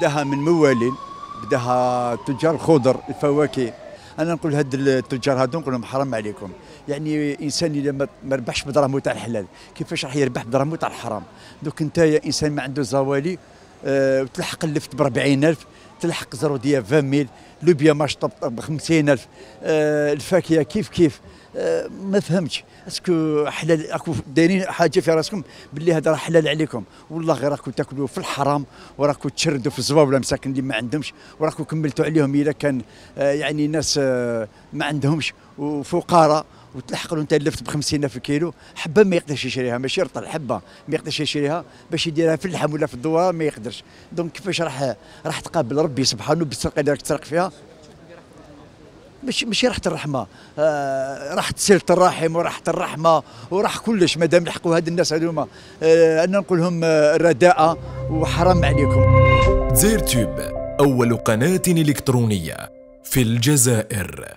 بدأها من موالين بدأها تجار الخضر الفواكه. أنا نقول هاد التجار هادو نقول لهم حرام عليكم. يعني إنسان اذا ما ربحش بدراهمو تاع الحلال كيفاش راح يربح بدراهمو تاع الحرام؟ دوك انت إنسان ما عنده زوالي أه تلحق اللفت ب 40000 تلحق زروديه 20000 لوبيا مشطب ب 50000 أه الفاكهة كيف كيف؟ أه ما فهمتش. أسكو حلال أكو دايرين حاجة في راسكم؟ باللي هذا راه حلال عليكم. والله غير راكم تاكلوا في الحرام وراكم تشردوا في الزواوله مساكن اللي ما عندهمش وراكم كملتوا عليهم اذا كان آه يعني ناس آه ما عندهمش. وفقراء وتلحق له انت لفت ب 50000 كيلو حبة ما يقدرش يشريها ماشي رطل حبة ما يقدرش يشريها باش يديرها في اللحم ولا في الدوار ما يقدرش. دونك كيفاش راح راح تقابل ربي سبحانه بالسرقه اللي راك تسرق فيها؟ مش مش راحة الرحمة. آه راحة سيرة الرحم وراحة الرحمة وراح كلش ما دام لحقوا هاد الناس هذوما آه أنا نقول لهم آه رداءة وحرام عليكم. زير تيوب أول قناة إلكترونية في الجزائر.